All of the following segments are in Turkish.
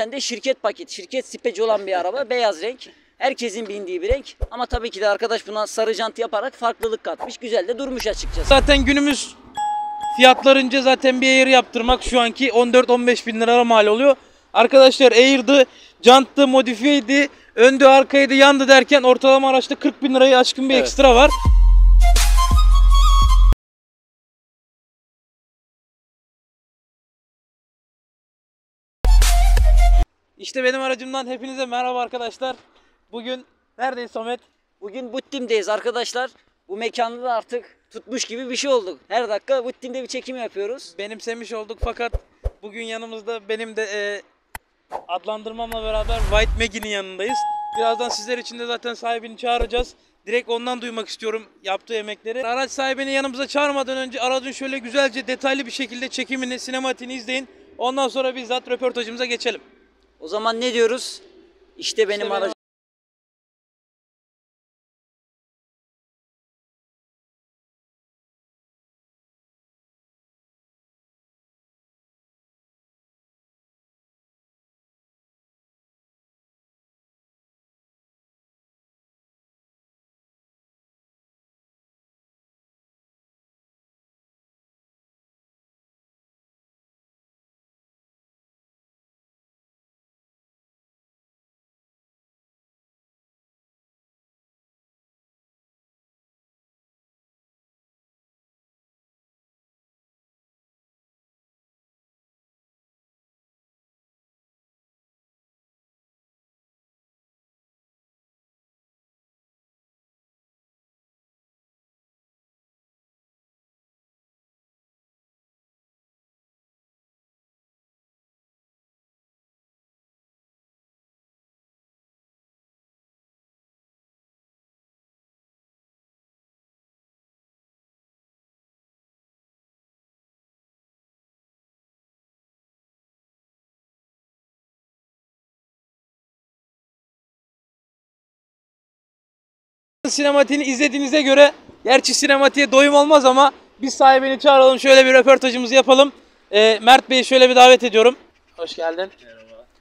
sende şirket paket, şirket speci olan bir araba. beyaz renk. Herkesin bindiği bir renk. Ama tabii ki de arkadaş buna sarı jant yaparak farklılık katmış. Güzel de durmuş açıkçası. Zaten günümüz fiyatlarınca zaten bir Air yaptırmak şu anki 14-15 bin lira mal oluyor. Arkadaşlar Air'dı, janttı, modifiyeydi, öndü, arkaydı, yandı derken ortalama araçta 40 bin lirayı aşkın bir Evet. ekstra var. İşte benim aracımdan hepinize merhaba arkadaşlar. Bugün neredeyiz Samet? Bugün Buttim'deyiz arkadaşlar. Bu mekanda da artık tutmuş gibi bir şey olduk. Her dakika Buttim'de bir çekim yapıyoruz. benimsemiş olduk fakat bugün yanımızda benim de e, adlandırmamla beraber White Maggie'nin yanındayız. Birazdan sizler için de zaten sahibini çağıracağız. Direkt ondan duymak istiyorum yaptığı emekleri. Araç sahibini yanımıza çağırmadan önce aracın şöyle güzelce detaylı bir şekilde çekimini, sinematiğini izleyin. Ondan sonra bizzat röportajımıza geçelim. O zaman ne diyoruz? İşte benim benim aracım. Sinematiğini izlediğinize göre, gerçi sinematiğe doyum olmaz ama biz sahibini çağıralım şöyle bir röportajımızı yapalım. E, Mert Bey'i şöyle bir davet ediyorum. Hoş geldin.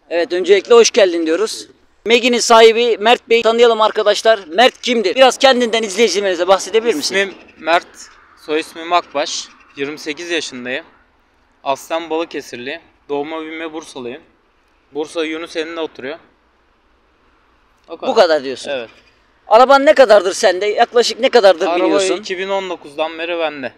Evet öncelikle hoş geldin diyoruz. Megi'nin sahibi Mert Bey tanıyalım arkadaşlar. Mert kimdir? Biraz kendinden izleyicilerimize bahsedebilir misin? İsmim Mert, soy ismim Akbaş. 28 yaşındayım. Aslan Balıkesirli. Doğma büyüme Bursalıyım. Bursa Yunuseli'nde oturuyor. O kadar. Bu kadar diyorsun. Evet. Araban ne kadardır sende? Yaklaşık ne kadardır Araba biliyorsun? 2019'dan beri bende.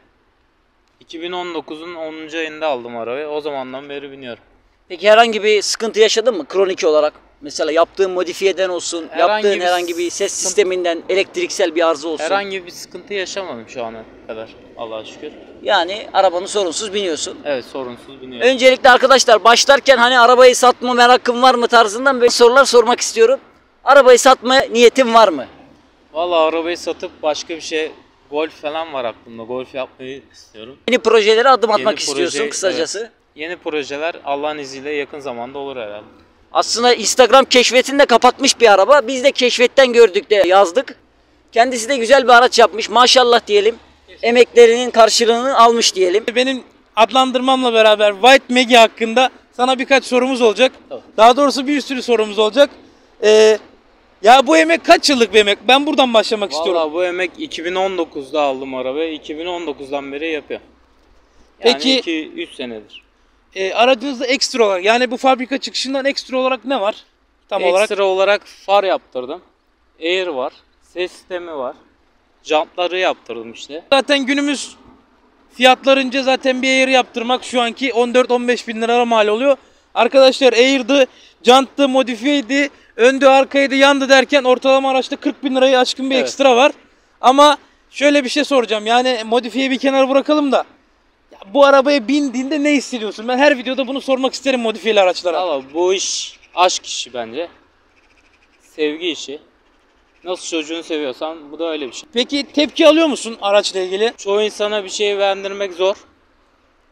2019'un 10. ayında aldım arabayı. O zamandan beri biniyorum. Peki herhangi bir sıkıntı yaşadın mı kronik olarak? Mesela yaptığın modifiyeden olsun, Herhangi yaptığın bir herhangi bir ses sıkıntı- sisteminden elektriksel bir arıza olsun. Herhangi bir sıkıntı yaşamadım şu ana kadar. Allah'a şükür. Yani arabanı sorunsuz biniyorsun. Evet sorunsuz biniyorum. Öncelikle arkadaşlar başlarken hani arabayı satma merakım var mı tarzından böyle sorular sormak istiyorum. Arabayı satma niyetin var mı? Valla arabayı satıp başka bir şey golf falan var aklımda. Golf yapmayı istiyorum. Yeni projelere adım atmak Yeni istiyorsun proje, kısacası. evet. Yeni projeler Allah'ın izniyle yakın zamanda olur herhalde. Aslında Instagram keşfetini de kapatmış bir araba. Biz de keşfetten gördük de yazdık. Kendisi de güzel bir araç yapmış. Maşallah diyelim. Emeklerinin karşılığını almış diyelim. Benim adlandırmamla beraber White Maggie hakkında sana birkaç sorumuz olacak. Tamam. Daha doğrusu bir sürü sorumuz olacak. Ee, ya bu emek kaç yıllık bir emek? Ben buradan başlamak istiyorum. Valla bu emek 2019'da aldım arabayı. 2019'dan beri yapıyorum. Yani Peki- 2-3 senedir. Ee, aracınızda ekstra olarak yani bu fabrika çıkışından ekstra olarak ne var? Tam olarak Ekstra olarak far yaptırdım. Air var. Ses sistemi var. Jantları yaptırdım işte. zaten günümüz fiyatlarınca zaten bir Air yaptırmak şu anki 14-15 bin lira mal oluyor. Arkadaşlar Air'dı, janttı, modifiyeydi, öndü, arkaydı, yandı derken ortalama araçta 40 bin lirayı aşkın bir Evet. ekstra var. Ama şöyle bir şey soracağım yani modifiye bir kenara bırakalım da ya bu arabaya bindiğinde ne hissediyorsun? Ben her videoda bunu sormak isterim modifiyeli araçlara. Valla bu iş aşk işi bence. Sevgi işi. Nasıl çocuğunu seviyorsan bu da öyle bir şey. Peki tepki alıyor musun araçla ilgili? Çoğu insana bir şey beğendirmek zor.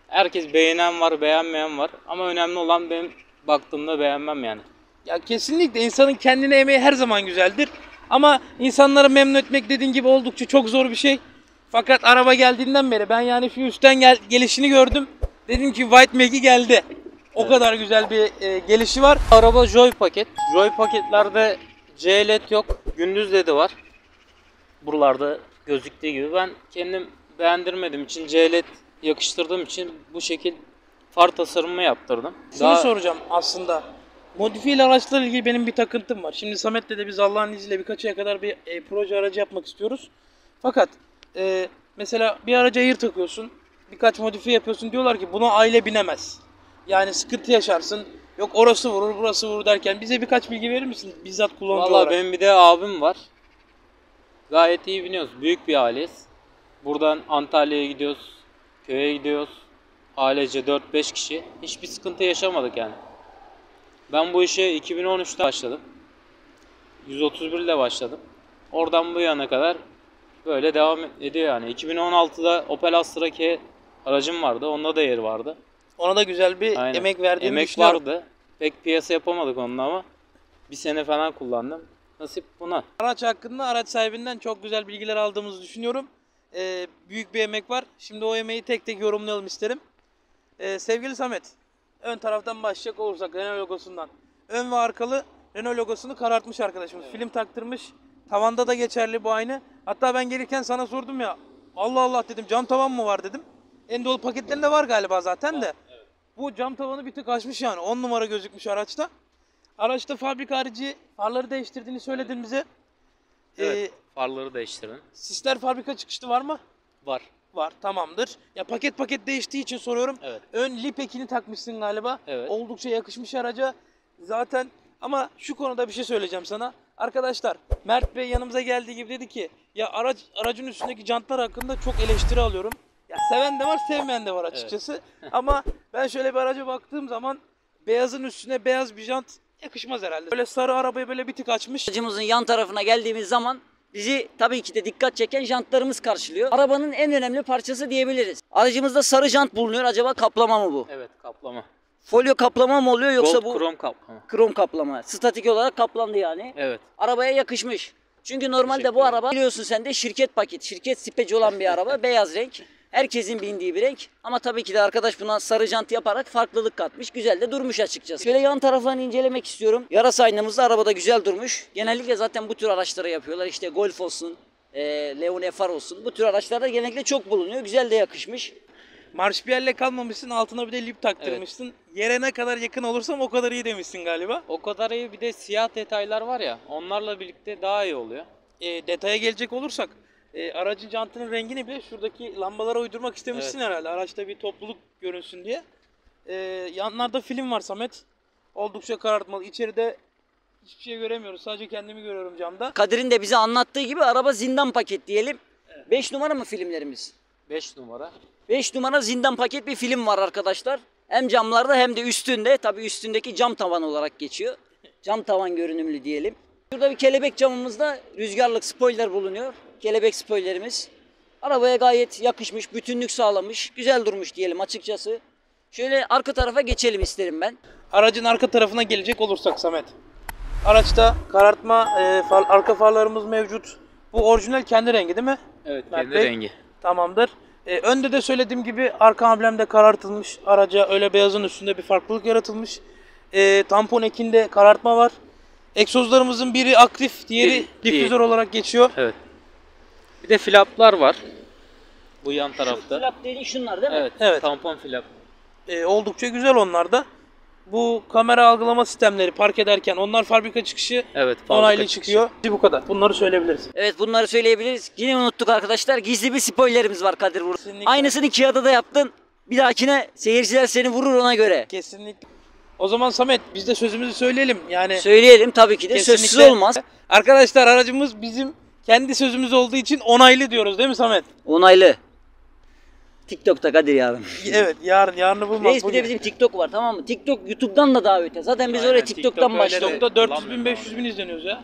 Herkes beğenen var, beğenmeyen var. Ama önemli olan benim baktığımda beğenmem yani. Ya kesinlikle insanın kendine emeği her zaman güzeldir. Ama insanları memnun etmek dediğin gibi oldukça çok zor bir şey. Fakat araba geldiğinden beri ben yani şu üstten gel gelişini gördüm. Dedim ki White Maggie geldi. O kadar güzel bir e, gelişi var. Araba Joy paket. Joy paketlerde C led yok. Gündüz ledi var. Buralarda gözüktüğü gibi. Ben kendim beğendirmediğim için C led yakıştırdığım için bu şekil far tasarımı yaptırdım. Şunu Daha- soracağım aslında. Modifiyeli araçlarla ilgili benim bir takıntım var. Şimdi Samet'le de biz Allah'ın izniyle birkaç aya kadar bir e, proje aracı yapmak istiyoruz. Fakat e, mesela bir araca ayır takıyorsun, birkaç modifiye yapıyorsun. Diyorlar ki buna aile binemez. Yani sıkıntı yaşarsın. Yok orası vurur, burası vurur derken bize birkaç bilgi verir misin? Bizzat kullanıcı Vallahi olarak. benim bir de abim var. Gayet iyi biniyoruz. Büyük bir aileyiz. Buradan Antalya'ya gidiyoruz. Köye gidiyoruz. Ailece 4-5 kişi. Hiçbir sıkıntı yaşamadık yani. Ben bu işe 2013'te başladım. 131 ile başladım. Oradan bu yana kadar böyle devam ediyor yani. 2016'da Opel Astra K aracım vardı. Onda da yeri vardı. Ona da güzel bir Aynen. emek verdiğini Emek vardı. Pek piyasa yapamadık onunla ama bir sene falan kullandım. Nasip buna. Araç hakkında araç sahibinden çok güzel bilgiler aldığımızı düşünüyorum. Ee, büyük bir emek var. Şimdi o emeği tek tek yorumlayalım isterim. Ee, sevgili Samet, ön taraftan başlayacak olursak Renault logosundan. Ön ve arkalı Renault logosunu karartmış arkadaşımız. Film taktırmış. Tavanda da geçerli bu aynı. Hatta ben gelirken sana sordum ya. Allah Allah dedim cam tavan mı var dedim. En dolu paketlerinde var galiba zaten de. Bu cam tavanı bir tık açmış yani. 10 numara gözükmüş araçta. Araçta fabrika harici farları değiştirdiğini söyledin bize. Evet. Ee, Farları değiştirdim. sisler fabrika çıkışlı var mı? Var. Var tamamdır. Ya paket paket değiştiği için soruyorum. Evet. Ön lip ekini takmışsın galiba. Evet. Oldukça yakışmış araca. Zaten ama şu konuda bir şey söyleyeceğim sana. Arkadaşlar Mert Bey yanımıza geldiği gibi dedi ki ya araç aracın üstündeki jantlar hakkında çok eleştiri alıyorum. Ya seven de var, sevmeyen de var açıkçası. Ama ben şöyle bir araca baktığım zaman beyazın üstüne beyaz bir jant yakışmaz herhalde. Böyle sarı arabayı böyle bir tık açmış. Aracımızın yan tarafına geldiğimiz zaman bizi tabii ki de dikkat çeken jantlarımız karşılıyor. Arabanın en önemli parçası diyebiliriz. Aracımızda sarı jant bulunuyor. Acaba kaplama mı bu? Evet kaplama. Folyo kaplama mı oluyor yoksa Gold bu krom kaplama. krom kaplama? Statik olarak kaplandı yani. Evet. Arabaya yakışmış. Çünkü normalde bu araba biliyorsun sen de şirket paket, şirket speci olan bir araba. beyaz renk. Herkesin bindiği bir renk. Ama tabii ki de arkadaş buna sarı jant yaparak farklılık katmış. Güzel de durmuş açıkçası. Şöyle yan taraflarını incelemek istiyorum. Yarasa aynamız da arabada güzel durmuş. Genellikle zaten bu tür araçlara yapıyorlar. İşte Golf olsun, e, Leon FR olsun. Bu tür araçlarda genellikle çok bulunuyor. Güzel de yakışmış. Marşpiyerle kalmamışsın altına bir de lip taktırmışsın. Yere ne kadar yakın olursam o kadar iyi demişsin galiba. O kadar iyi bir de siyah detaylar var ya onlarla birlikte daha iyi oluyor. E, detaya gelecek olursak e, aracın jantının rengini bile şuradaki lambalara uydurmak istemişsin herhalde. Araçta bir topluluk görünsün diye. E, yanlarda film var Samet. Oldukça karartmalı. İçeride hiçbir şey göremiyoruz. Sadece kendimi görüyorum camda. Kadir'in de bize anlattığı gibi araba zindan paket diyelim. 5 numara mı filmlerimiz? 5 numara. 5 numara zindan paket bir film var arkadaşlar. Hem camlarda hem de üstünde. Tabii üstündeki cam tavan olarak geçiyor. Cam tavan görünümlü diyelim. Şurada bir kelebek camımızda rüzgarlık spoiler bulunuyor. Kelebek spoilerimiz. Arabaya gayet yakışmış, bütünlük sağlamış, güzel durmuş diyelim açıkçası. Şöyle arka tarafa geçelim isterim ben. Aracın arka tarafına gelecek olursak Samet. Araçta karartma e, far- arka farlarımız mevcut. Bu orijinal kendi rengi değil mi? Evet Mert kendi Bey. rengi. Tamamdır. Ee, önde de söylediğim gibi arka amblemde karartılmış. Araca öyle beyazın üstünde bir farklılık yaratılmış. Ee, tampon ekinde karartma var. Egzozlarımızın biri aktif, diğeri difüzör olarak geçiyor. Evet. Bir de flaplar var. Bu yan tarafta. Flap dediğin şunlar değil mi? Evet, Evet. Tampon flap. Ee, oldukça güzel onlar da. Bu kamera algılama sistemleri park ederken onlar fabrika çıkışı Evet, fabrika onaylı çıkışı. çıkıyor. Bu kadar. Bunları söyleyebiliriz. Evet bunları söyleyebiliriz. Yine unuttuk arkadaşlar. Gizli bir spoilerimiz var Kadir burada. Kesinlikle. Aynısını Kia'da da yaptın. Bir dahakine seyirciler seni vurur ona göre. Kesinlikle. O zaman Samet biz de sözümüzü söyleyelim. Yani Söyleyelim tabii ki de sözsüz Kesinlikle. olmaz. Arkadaşlar aracımız bizim kendi sözümüz olduğu için onaylı diyoruz değil mi Samet? Onaylı. TikTok'ta Kadir yarın. Evet yarın yarını bulmak. Reis bir de bizim TikTok var tamam mı? TikTok YouTube'dan da daha öte. Zaten biz Aynen, oraya TikTok'tan TikTok başladık. TikTok'ta 400 bin 500 bin izleniyoruz ya.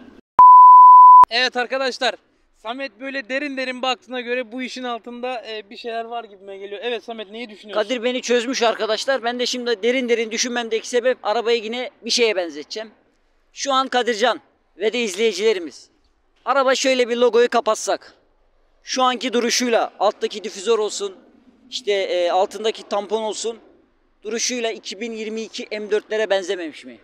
Evet arkadaşlar. Samet böyle derin derin baktığına göre bu işin altında e, bir şeyler var gibime geliyor. Evet Samet neyi düşünüyorsun? Kadir beni çözmüş arkadaşlar. Ben de şimdi derin derin düşünmemdeki sebep arabayı yine bir şeye benzeteceğim. Şu an Kadircan ve de izleyicilerimiz. Araba şöyle bir logoyu kapatsak. Şu anki duruşuyla alttaki difüzör olsun, işte e, altındaki tampon olsun. duruşuyla 2022 M4'lere benzememiş mi?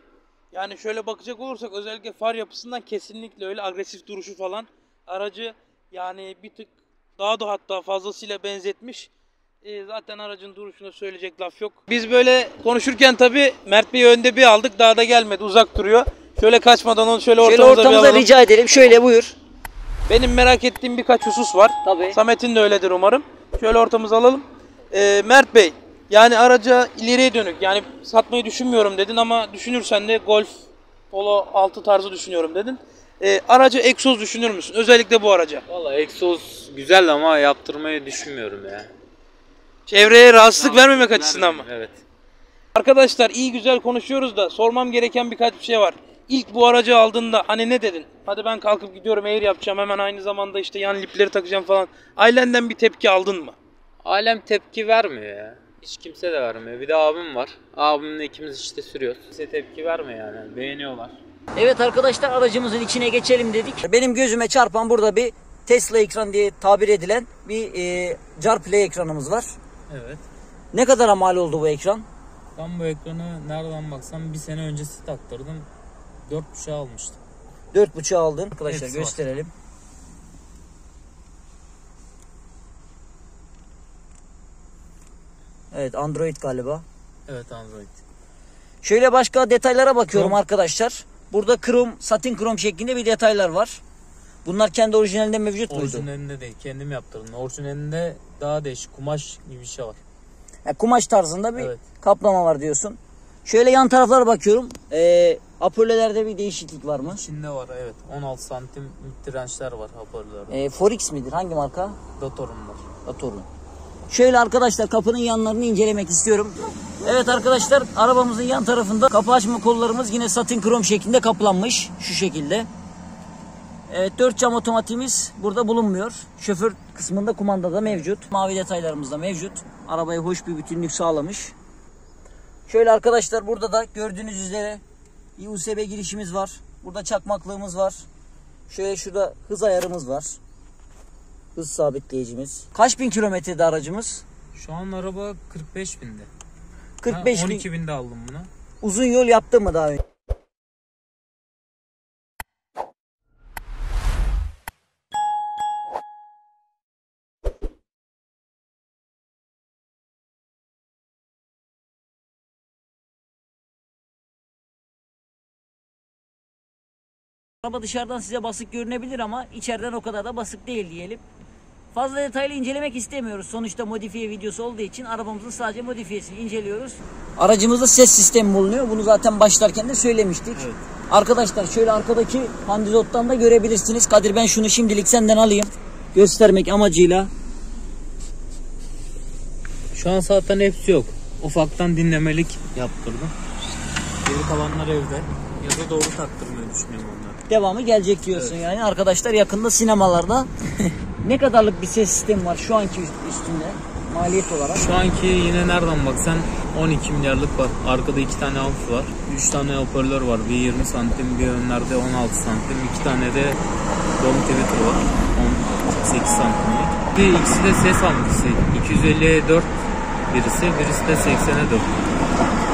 Yani şöyle bakacak olursak özellikle far yapısından kesinlikle öyle agresif duruşu falan aracı yani bir tık daha da hatta fazlasıyla benzetmiş. Ee, zaten aracın duruşuna söyleyecek laf yok. Biz böyle konuşurken tabi Mert Bey'i önde bir aldık daha da gelmedi uzak duruyor. Şöyle kaçmadan onu şöyle Şöyle ortamıza bir ortamıza alalım. rica edelim. Şöyle buyur. Benim merak ettiğim birkaç husus var. Tabii. Samet'in de öyledir umarım. Şöyle ortamıza alalım. Ee, Mert Bey, yani araca ileriye dönük. Yani satmayı düşünmüyorum dedin ama düşünürsen de Golf Polo 6 tarzı düşünüyorum dedin. Ee, araca egzoz düşünür müsün? Özellikle bu araca. Valla egzoz güzel ama yaptırmayı düşünmüyorum ya. Çevreye rahatsızlık vermemek açısından mı? Evet. Arkadaşlar iyi güzel konuşuyoruz da sormam gereken birkaç bir şey var. İlk bu aracı aldığında hani ne dedin? Hadi ben kalkıp gidiyorum air yapacağım hemen aynı zamanda işte yan lipleri takacağım falan. Ailenden bir tepki aldın mı? Alem tepki vermiyor ya. Hiç kimse de vermiyor. Bir de abim var. Abimle ikimiz işte sürüyoruz. Kimse tepki vermiyor yani. Beğeniyorlar. Evet arkadaşlar aracımızın içine geçelim dedik. Benim gözüme çarpan burada bir Tesla ekran diye tabir edilen bir e, CarPlay ekranımız var. Evet. Ne kadar mal oldu bu ekran? Ben bu ekranı nereden baksam bir sene öncesi taktırdım. 4.5'a almıştım. 4.5 aldın. Arkadaşlar Hepsi var. gösterelim. Evet Android galiba. Evet Android. Şöyle başka detaylara bakıyorum Krom. arkadaşlar. Burada krom, satin krom şeklinde bir detaylar var. Bunlar kendi orijinalinde mevcut muydu? Orijinalinde değil kendim yaptırdım. Orijinalinde daha değişik kumaş gibi bir şey var. Ya kumaş tarzında bir Evet. kaplama var diyorsun. Şöyle yan taraflara bakıyorum. Ee, apörlelerde bir değişiklik var mı? İçinde var evet 16 santim dirençler var hoparlörde. Ee, Forex midir? Hangi marka? Datorun var. Atorun. Şöyle arkadaşlar kapının yanlarını incelemek istiyorum. Evet arkadaşlar arabamızın yan tarafında kapı açma kollarımız yine satin krom şeklinde kaplanmış. Şu şekilde. Evet 4 cam otomatiğimiz burada bulunmuyor. Şoför kısmında kumanda da mevcut. Mavi detaylarımız da mevcut. Arabaya hoş bir bütünlük sağlamış. Şöyle arkadaşlar burada da gördüğünüz üzere bir USB girişimiz var. Burada çakmaklığımız var. Şöyle şurada hız ayarımız var. Hız sabitleyicimiz. Kaç bin kilometrede aracımız? Şu an araba 45 binde. 45 ben bin. 12 binde aldım bunu. Uzun yol yaptı mı daha önce? Araba dışarıdan size basık görünebilir ama içeriden o kadar da basık değil diyelim. Fazla detaylı incelemek istemiyoruz. Sonuçta modifiye videosu olduğu için arabamızın sadece modifiyesini inceliyoruz. Aracımızda ses sistemi bulunuyor. Bunu zaten başlarken de söylemiştik. Arkadaşlar şöyle arkadaki pandizottan da görebilirsiniz. Kadir ben şunu şimdilik senden alayım. Göstermek amacıyla. Şu an zaten hepsi yok. Ufaktan dinlemelik yaptırdım. Geri kalanlar evde. Ya da doğru taktırmayı düşünüyorum onları. Devamı gelecek diyorsun yani. Arkadaşlar yakında sinemalarda ne kadarlık bir ses sistemi var şu anki üstünde maliyet olarak? Şu anki yine nereden baksan 12 milyarlık var. Arkada iki tane amfi var. 3 tane hoparlör var. Bir 20 santim, bir önlerde 16 santim. iki tane de dom Twitter var. 18 santimlik. Bir ikisi de ses amfisi. 250'ye 4 birisi, birisi de 80'e 4.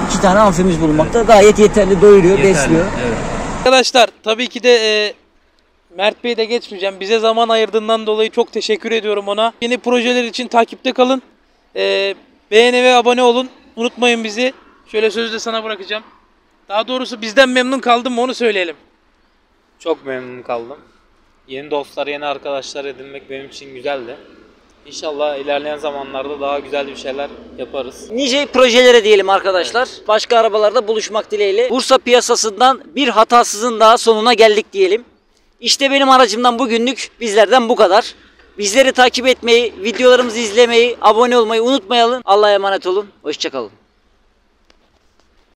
İki tane amfimiz bulunmakta. Gayet yeterli doyuruyor, Yeterli. besliyor. Evet. Arkadaşlar tabii ki de e, Mert Bey'i de geçmeyeceğim. Bize zaman ayırdığından dolayı çok teşekkür ediyorum ona. Yeni projeler için takipte kalın. E, beğeni ve abone olun. Unutmayın bizi. Şöyle sözü de sana bırakacağım. Daha doğrusu bizden memnun kaldın mı onu söyleyelim. Çok memnun kaldım. Yeni dostlar, yeni arkadaşlar edinmek benim için güzeldi. İnşallah ilerleyen zamanlarda daha güzel bir şeyler yaparız. Nice projelere diyelim arkadaşlar. Başka arabalarda buluşmak dileğiyle. Bursa piyasasından bir hatasızın daha sonuna geldik diyelim. İşte benim aracımdan bugünlük bizlerden bu kadar. Bizleri takip etmeyi, videolarımızı izlemeyi, abone olmayı unutmayalım. Allah'a emanet olun. Hoşçakalın.